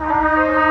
Música